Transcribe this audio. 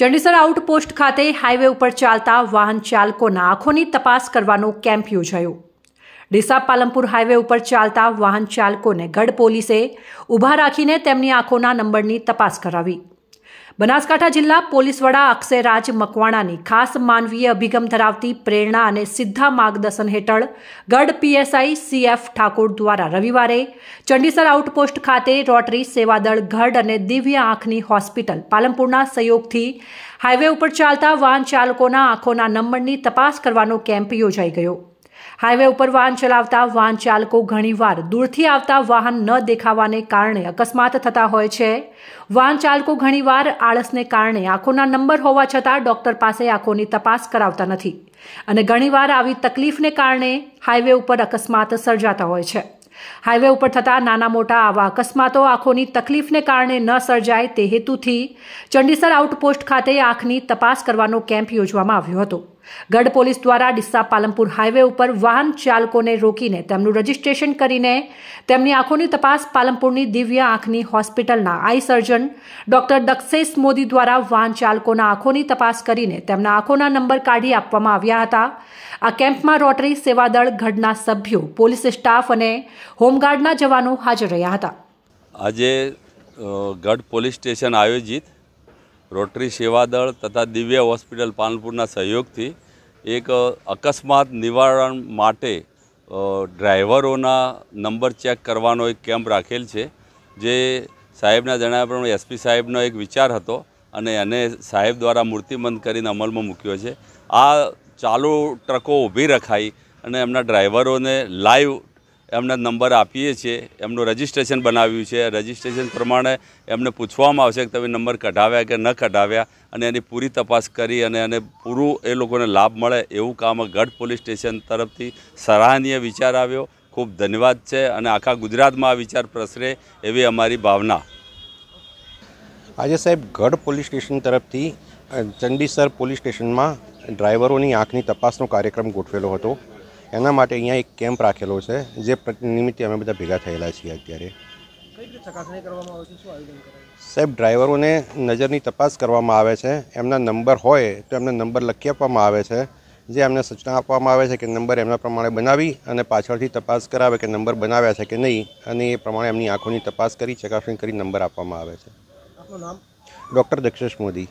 Chandisar outpost ખાતે highway ઉપર ચાલતા વાહન ચાલકોના આંખોની તપાસ કરવાનો કેમ્પ યોજાયો. ડીસા પાલમપુર હાઈવે ઉપર ચાલતા વાહન ચાલકોને ગઢ પોલીસે ઊભા રાખીને તેમની આંખોના નંબરની તપાસ કરાવી. બનાસકાંઠા જિલ્લા પોલીસ વડા અક્ષયરાજ મકવાણાની ખાસ માનવીય અભિગમ ધરાવતી પ્રેરણા અને સીધા માર્ગદર્શન હેઠળ ગઢ પીએસઆઈ સીએફ ઠાકોર દ્વારા રવિવારે ચંડીસર આઉટપોસ્ટ ખાતે રોટરી સેવાદળ ગઢ અને દિવ્ય આંખની હોસ્પિટલ પાલનપુરના સહયોગથી હાઈવે ઉપર ચાલતા વાહન ચાલકોના આંખોના નંબરની તપાસ કરવાનો કેમ્પ યોજાઈ ગયો. હાઈવે ઉપર વાહન ચલાવતા વાહન ચાલકો ઘણીવાર દૂરથી આવતા વાહન ન દેખાવાને કારણે અકસ્માત થતા હોય છે. વાહન ચાલકો ઘણીવાર આળસને કારણે આંખોના નંબર હોવા છતાં ડોક્ટર પાસે આંખોની તપાસ કરાવતા નથી અને ઘણીવાર આવી તકલીફને કારણે હાઈવે ઉપર અકસ્માત સર્જાતા હોય છે. હાઈવે ઉપર થતા નાના મોટા આવા અકસ્માતો આંખોની તકલીફને કારણે ન સર્જાય તે હેતુથી ચંડીસર આઉટપોસ્ટ ખાતે આંખની તપાસ કરવાનો કેમ્પ યોજવામાં આવ્યો હતો. ગઢ પોલીસ દ્વારા ડિસ્સા પાલનપુર હાઈવે ઉપર વાહન ચાલકોને રોકીને તેમનું રજીસ્ટ્રેશન કરીને તેમની આંખોની તપાસ પાલનપુરની દિવ્ય આંખની હોસ્પિટલના eye surgeon doctor Dakshesh Modi દ્વારા વાહન ચાલકોના આંખોની તપાસ કરીને તેમના આંખોના નંબર કાઢી આપવામાં આવ્યા હતા. આ કેમ્પમાં રોટરી સેવાદળ ગઢના સભ્યો, પોલીસ સ્ટાફ અને હોમગાર્ડના જવાનો હાજર રહ્યા હતા. આજે ગઢ પોલીસ સ્ટેશન આયોજિત રોટરી સેવાદળ તથા દિવ્ય હોસ્પિટલ પાલનપુરના સહયોગથી એક અકસ્માત નિવારણ માટે ડ્રાઈવરોના નંબર ચેક કરવાનો એક કેમ્પ રાખેલ છે, જે સાહેબના જણાવ્યા પ્રમાણે એસપી સાહેબનો એક વિચાર હતો અને એને સાહેબ દ્વારા મૂર્તિમંત કરીને અમલમાં મૂક્યો છે. આ ચાલુ ટ્રકો ઊભી રખાઈ અને એમના ડ્રાઈવરોને લાઈવ એમને નંબર આપીએ છીએ, એમનું રજિસ્ટ્રેશન બનાવ્યું છે. રજિસ્ટ્રેશન પ્રમાણે એમને પૂછવામાં આવશે કે તમે નંબર કઢાવ્યા કે ન કઢાવ્યા અને એની પૂરી તપાસ કરી અને એને પૂરું એ લોકોને લાભ મળે એવું કામ ગઢ પોલીસ સ્ટેશન તરફથી સરાહનીય વિચાર આવ્યો. ખૂબ ધન્યવાદ છે અને આખા ગુજરાતમાં આ વિચાર પ્રસરે એવી અમારી ભાવના. આજે સાહેબ ગઢ પોલીસ સ્ટેશન તરફથી ચંડીસર પોલીસ સ્ટેશનમાં ડ્રાઈવરોની આંખની તપાસનો કાર્યક્રમ ગોઠવેલો હતો. એના માટે અહીંયા એક કેમ્પ રાખેલો છે જે નિમિત્તે અમે બધા ભેગા થયેલા છીએ અત્યારે. સાહેબ ડ્રાઈવરોને નજરની તપાસ કરવામાં આવે છે એમના નંબર હોય તો એમને નંબર લખી આપવામાં આવે છે જે એમને સૂચના આપવામાં આવે છે કે નંબર એમના પ્રમાણે બનાવી અને પાછળથી તપાસ કરાવે કે નંબર બનાવ્યા છે કે નહીં અને એ પ્રમાણે એમની આંખોની તપાસ કરી ચકાસણી કરી નંબર આપવામાં આવે છે. ડૉક્ટર દક્ષેશ મોદી.